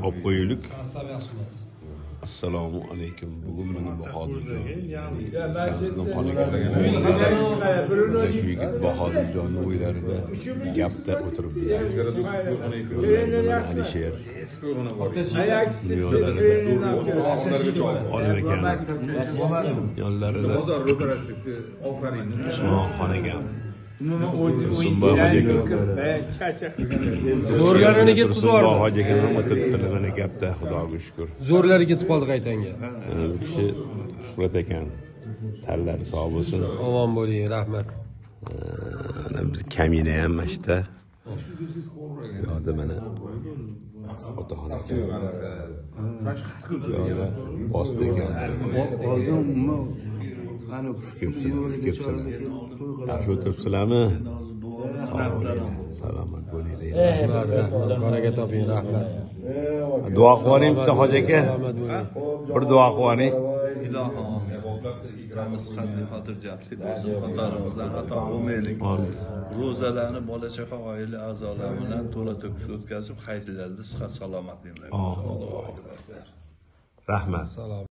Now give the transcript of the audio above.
olib qo'yaylik assalomu alaykum. Bugun meni bahodirjon shu yigit bahodirjonni o'ylarida gapda o'tiribdilar alisher olim ekan ro'parasidagi ofarin usmonxon ekan Zo'rlarini ketqizib Tursunboy yubordi. hoji ham o'tiribdilar gapda xudoga shukur Zo'rlari ketib qoldi qaytanga. bu kishi shuhrat ekan tallari sog' bo'lsin Omon bo'ling, rahmat. mana biz kamina ham mana shu yerda bu yoqda mana otaxon bu yoqda bosti ekan oldin xush kelibsizlar yaxshi o'tiribsizlarmi salomat bo'linglar Rahmat, rahmat. Baraka toping, rahmat. duo qilib yuboring bitta hoji aka. Bir duo qilib yuboring ilohim ikromli sihatli xotirjamlik bo'lsin qatorimizdan xato bo'lmaylik. Ro'zalarni bola chaqa oila a'zolari bilan to'la to'kis o'tkazib hayitlarda sihat salomatlik bilan rahmat. Salom.